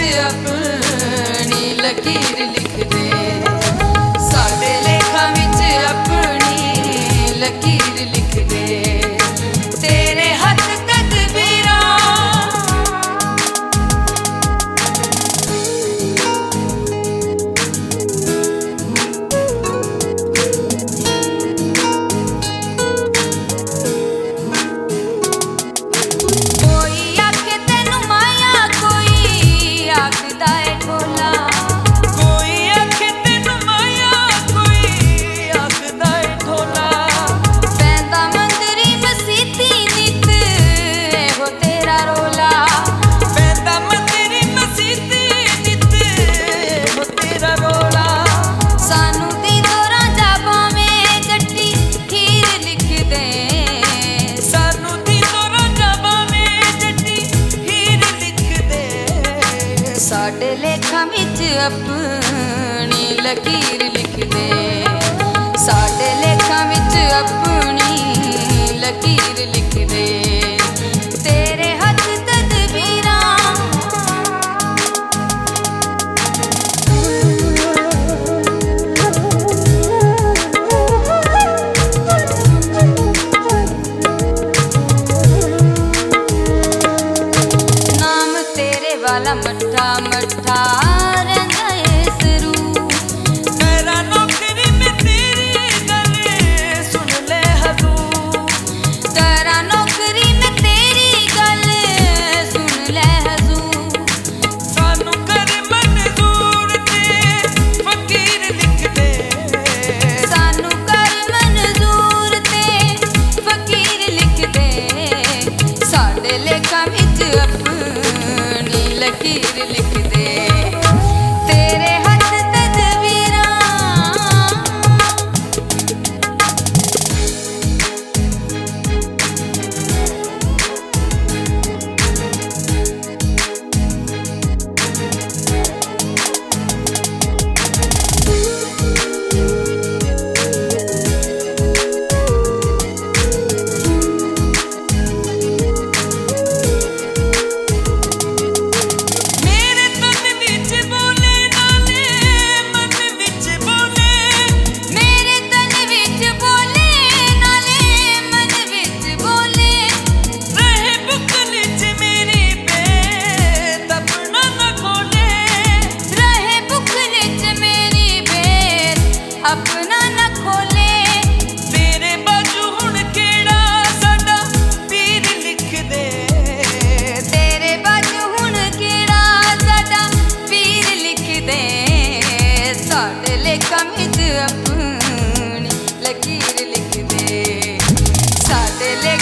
से अपनी लकीर ਸਾਡੇ ਲੇਖਾਂ ਵਿੱਚ ਆਪਣੀ ਲਕੀਰ ਲਿਖਦੇ। ਸਾਡੇ ਲੇਖਾਂ ਵਿੱਚ ਆਪਣੀ ਲਕੀਰ ਲਿਖਦੇ। लकीर लिख ਕਮਿਤ ਆਪਣੀ ਲਕੀਰ ਲਿਖਦੇ। ਸਾਡੇ ਲਈ